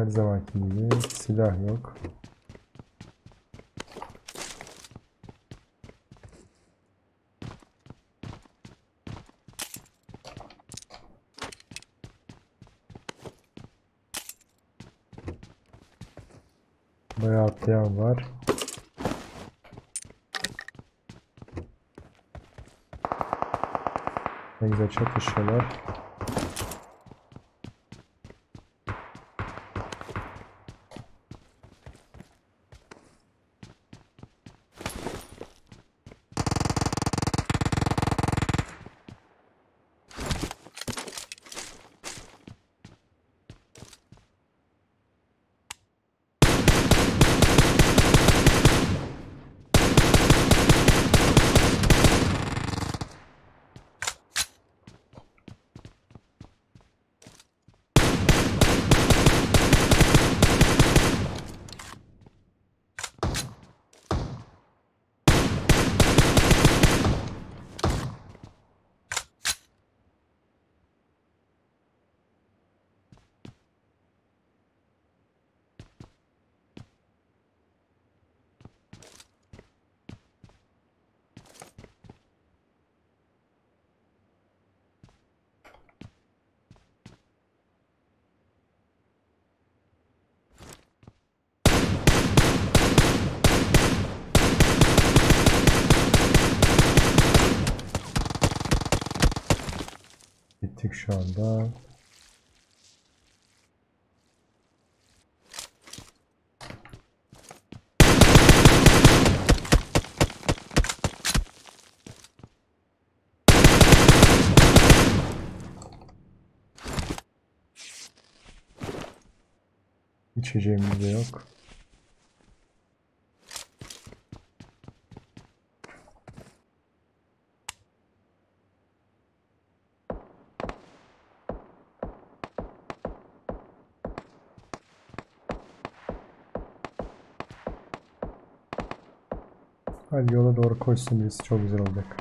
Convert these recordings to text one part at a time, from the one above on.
Her zamanki gibi silah yok. Bayağı atlayan var. Ne güzel çatışıyorlar. Şu anda. İçeceğimiz de yok. Hadi yola doğru koşsun birisi çok güzel olacak.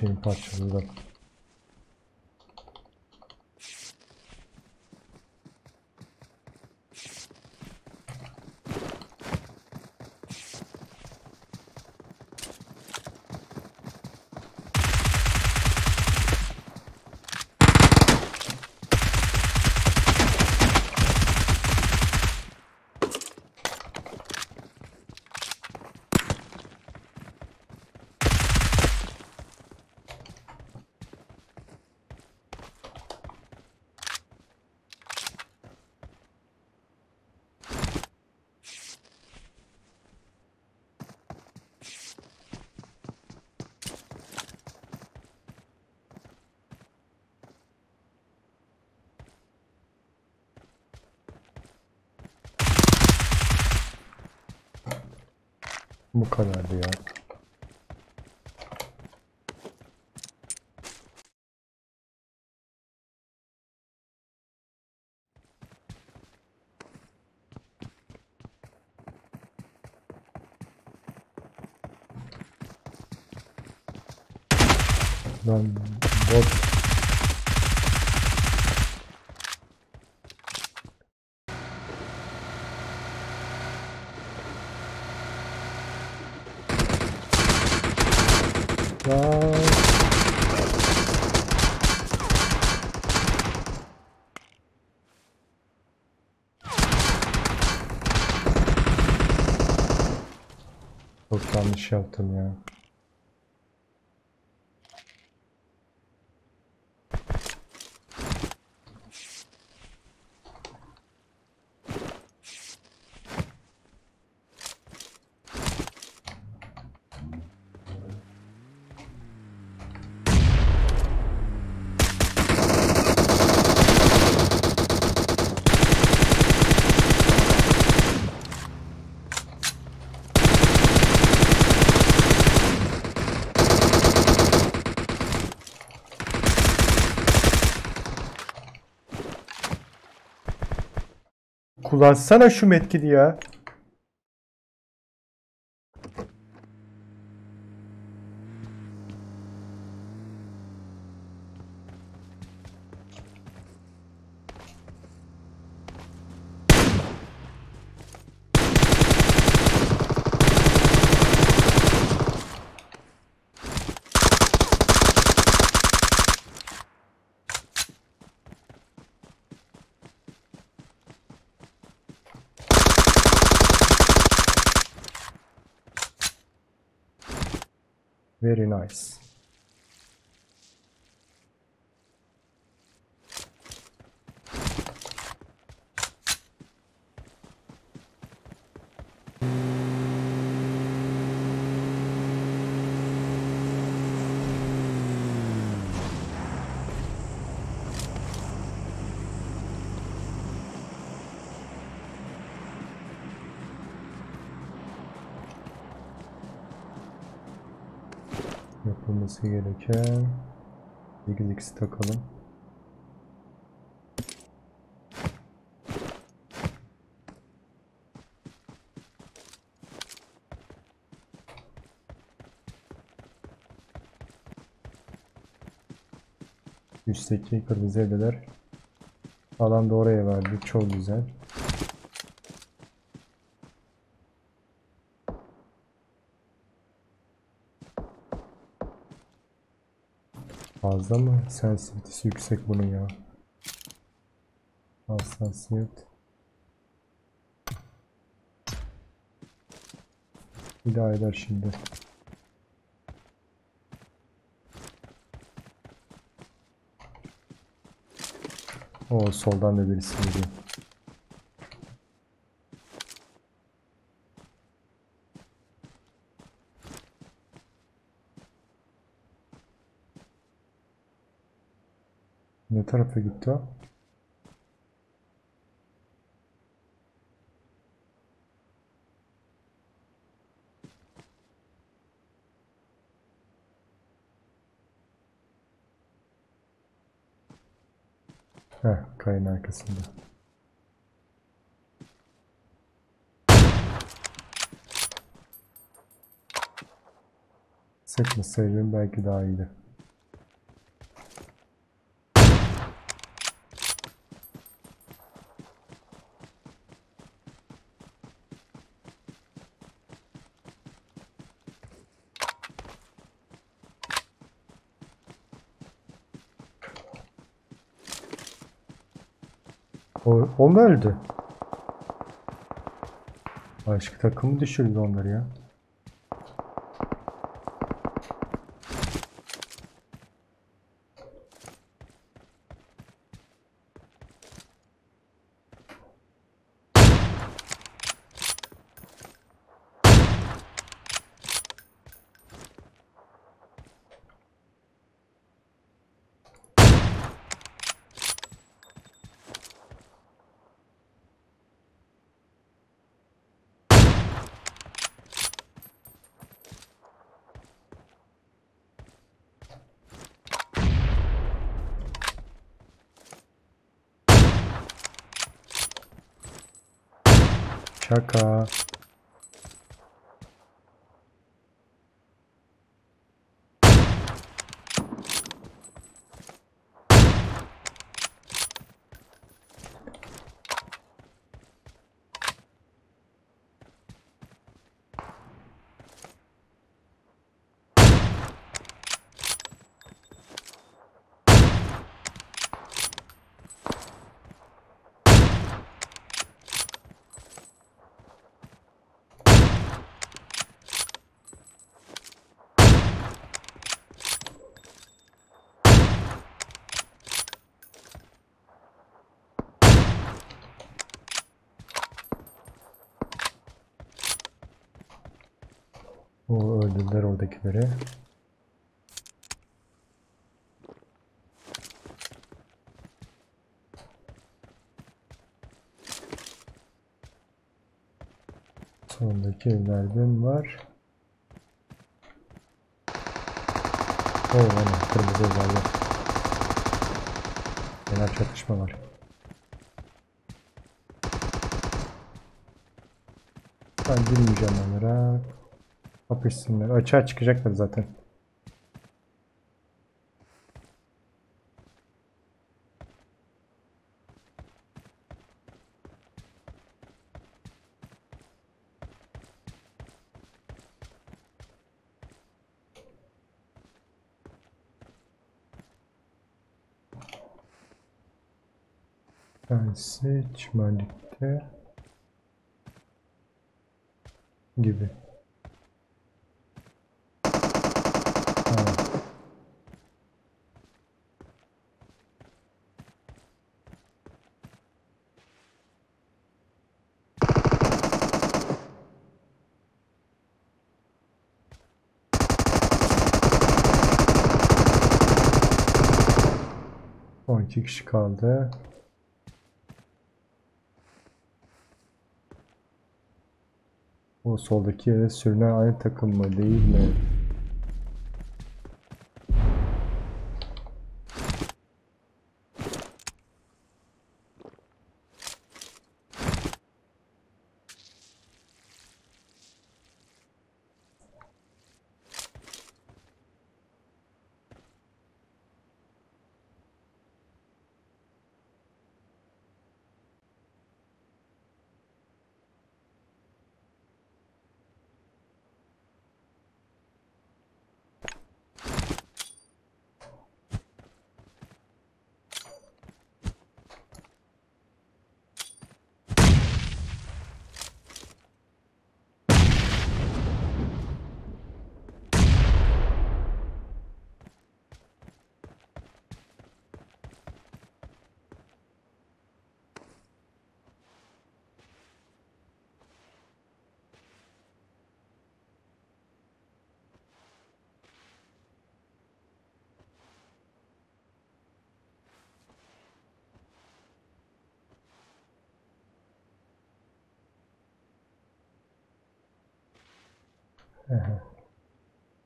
Şeyin parçası Bu kadardı ya. Lan bot Çok yanlış yaptım ya. Kullansana şu medkidi ya. Very nice. Yapılması gereken 8x takalım. Üstteki kırmızı evdeler. Alan da oraya verdi. Çok güzel. Fazla mı? Sensitivity'si yüksek bunun ya. Hassasiyet. Daha eder şimdi. O soldan da birisi geliyor. Ne tarafa gitti o? Heh, kayın arkasında. Sıkmasaydın belki daha iyiydi. O, o mu öldü? Başka takım mı düşürdü onları ya? Пока. Oradakileri. Sondaki evlerden var. Oo ana kırmızı evlerden. Genel çatışma var. Ben girmeyeceğim onlara. Kapışsınlar. Açığa çıkacaklar zaten. Tanesi çimenlikte gibi. İki kişi kaldı. O soldaki yere sürünen aynı takım mı değil mi?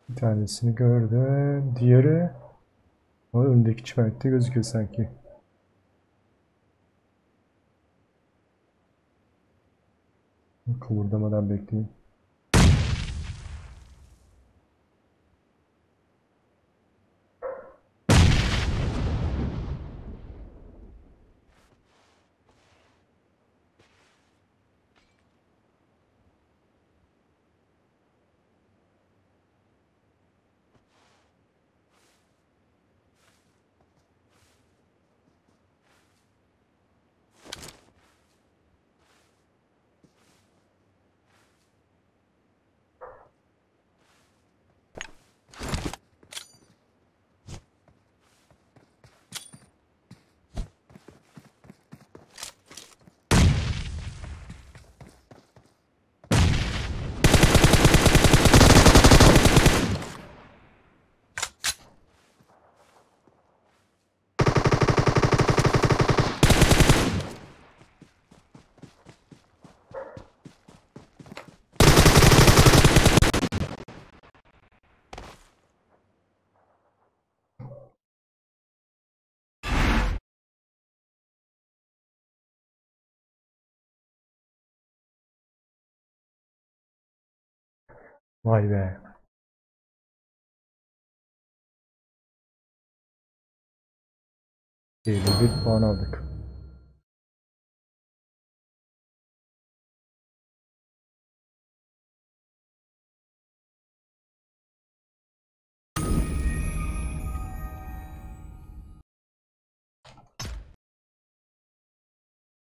Bir tanesini gördüm. Diğeri o öndeki çimenlikte gözüküyor sanki. Kıvırdamadan bekleyeyim. Vay be. Bir puan aldık.